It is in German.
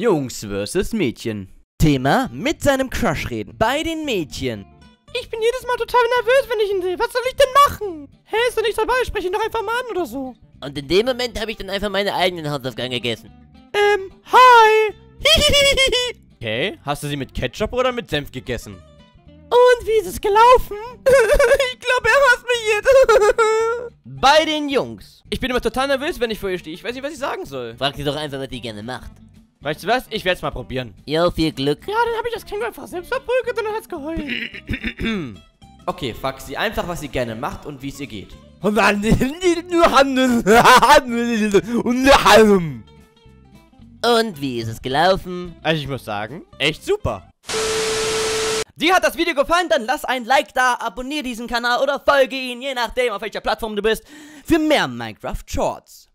Jungs vs. Mädchen. Thema mit seinem Crush reden. Bei den Mädchen. Ich bin jedes Mal total nervös, wenn ich ihn sehe. Was soll ich denn machen? Hä, hey, ist er nicht dabei? Sprech ihn doch einfach mal an oder so. Und in dem Moment habe ich dann einfach meine eigenen Hausaufgaben gegessen. Ähm, hi. okay, hast du sie mit Ketchup oder mit Senf gegessen? Und wie ist es gelaufen? ich glaube, er hasst mich jetzt. Bei den Jungs. Ich bin immer total nervös, wenn ich vor ihr stehe. Ich weiß nicht, was ich sagen soll. Frag sie doch einfach, was sie gerne macht. Weißt du was? Ich werde es mal probieren. Jo, viel Glück. Ja, dann habe ich das Kind einfach selbst verprügelt und dann hat's geheult. okay, frag sie einfach, was sie gerne macht und wie es ihr geht. Und wie ist es gelaufen? Also ich muss sagen, echt super. Dir hat das Video gefallen? Dann lass ein Like da, abonniere diesen Kanal oder folge ihn, je nachdem auf welcher Plattform du bist, für mehr Minecraft Shorts.